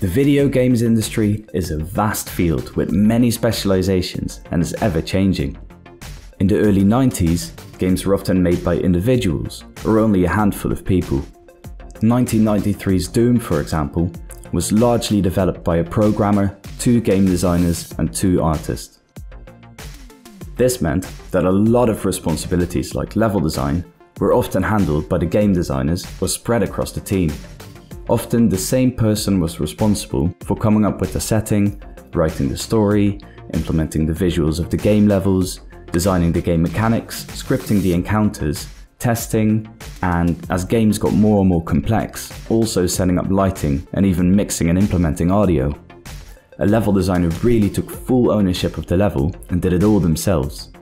The video games industry is a vast field with many specializations and is ever changing. In the early 90s, games were often made by individuals or only a handful of people. 1993's Doom, for example, was largely developed by a programmer, two game designers, and two artists. This meant that a lot of responsibilities like level design were often handled by the game designers or spread across the team. Often the same person was responsible for coming up with the setting, writing the story, implementing the visuals of the game levels, designing the game mechanics, scripting the encounters, testing, and as games got more and more complex, also setting up lighting and even mixing and implementing audio. A level designer really took full ownership of the level and did it all themselves.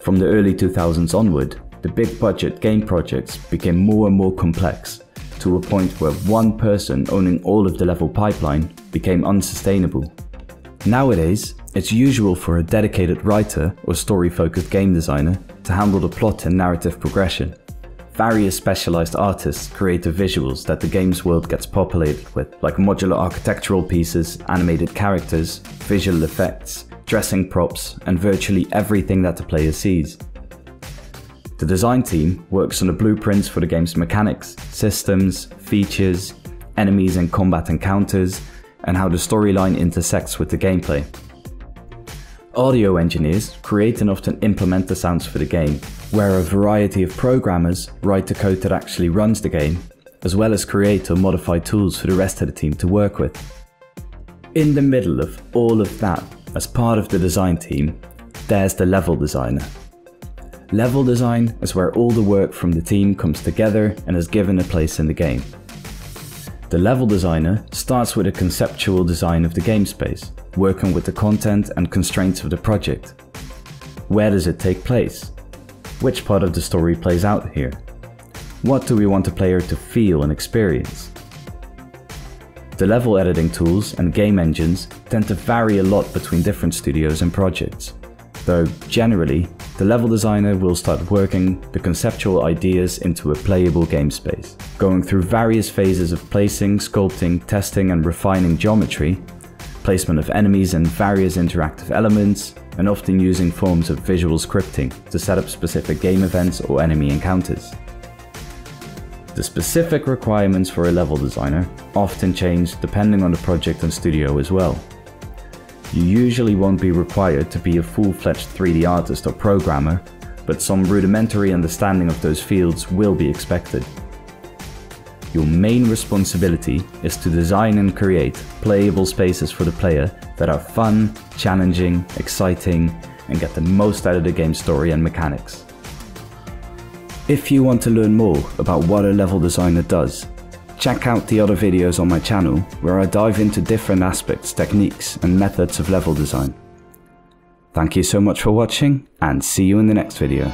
From the early 2000s onward, the big budget game projects became more and more complex to a point where one person owning all of the level pipeline became unsustainable. Nowadays, it's usual for a dedicated writer or story focused game designer to handle the plot and narrative progression. Various specialized artists create the visuals that the game's world gets populated with, like modular architectural pieces, animated characters, visual effects, dressing props, and virtually everything that the player sees. The design team works on the blueprints for the game's mechanics, systems, features, enemies and combat encounters, and how the storyline intersects with the gameplay. Audio engineers create and often implement the sounds for the game, where a variety of programmers write the code that actually runs the game, as well as create or modify tools for the rest of the team to work with. In the middle of all of that, as part of the design team, there's the level designer. Level design is where all the work from the team comes together and is given a place in the game. The level designer starts with a conceptual design of the game space, working with the content and constraints of the project. Where does it take place? Which part of the story plays out here? What do we want the player to feel and experience? The level editing tools and game engines tend to vary a lot between different studios and projects though generally, the level designer will start working the conceptual ideas into a playable game space, going through various phases of placing, sculpting, testing and refining geometry, placement of enemies and various interactive elements, and often using forms of visual scripting to set up specific game events or enemy encounters. The specific requirements for a level designer often change depending on the project and studio as well. You usually won't be required to be a full-fledged 3D artist or programmer, but some rudimentary understanding of those fields will be expected. Your main responsibility is to design and create playable spaces for the player that are fun, challenging, exciting, and get the most out of the game's story and mechanics. If you want to learn more about what a level designer does, Check out the other videos on my channel where I dive into different aspects, techniques and methods of level design. Thank you so much for watching and see you in the next video.